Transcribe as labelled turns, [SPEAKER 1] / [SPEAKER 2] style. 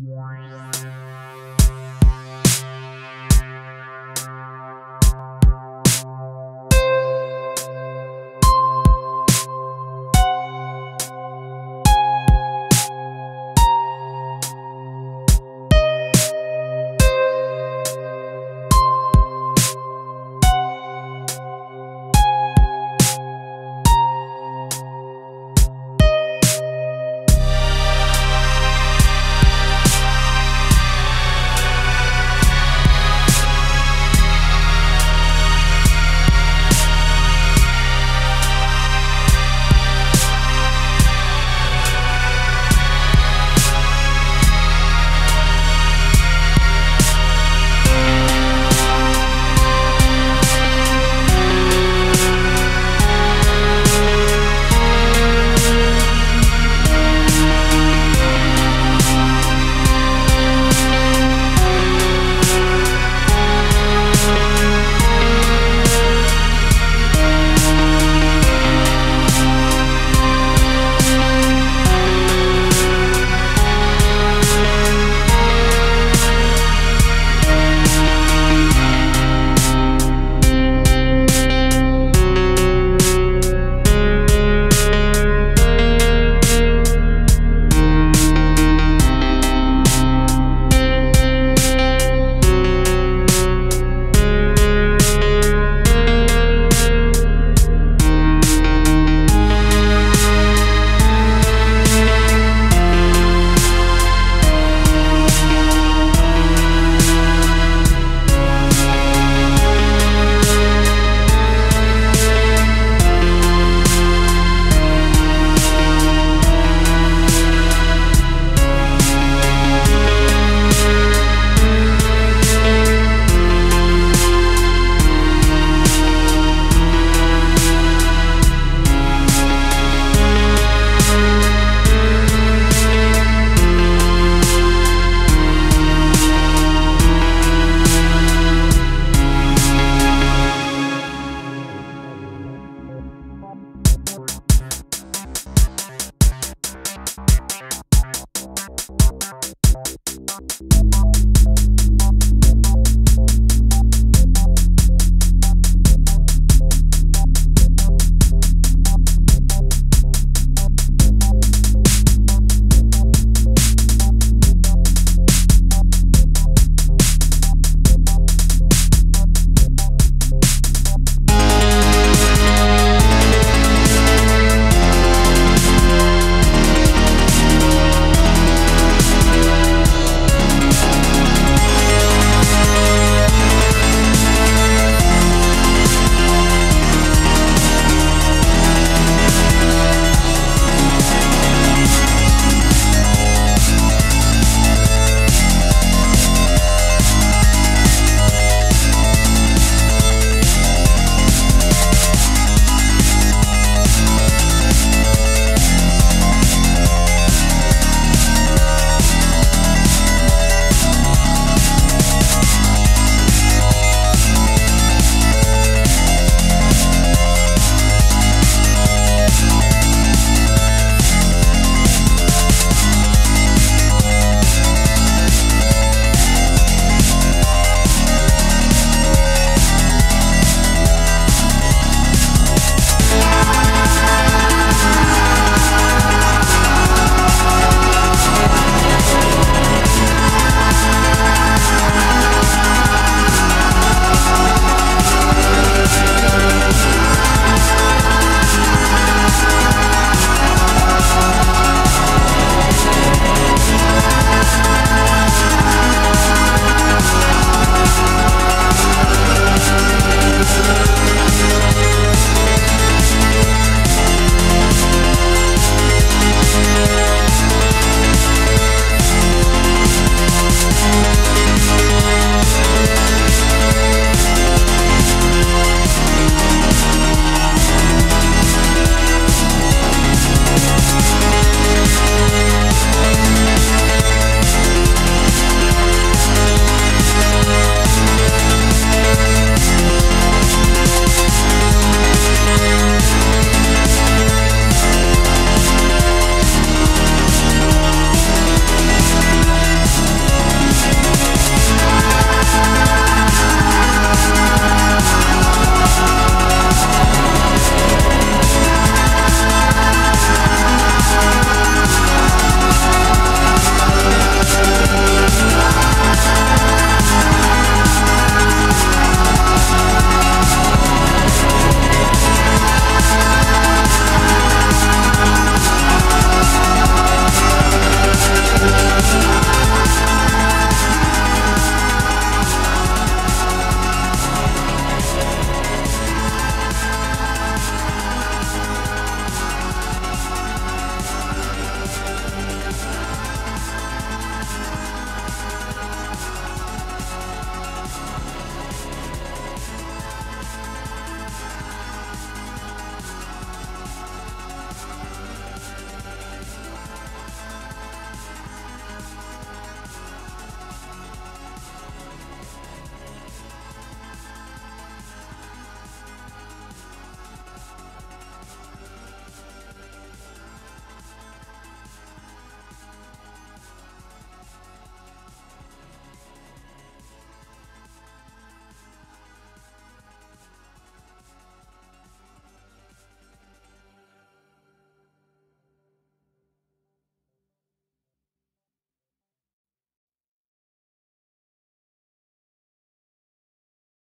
[SPEAKER 1] Wow.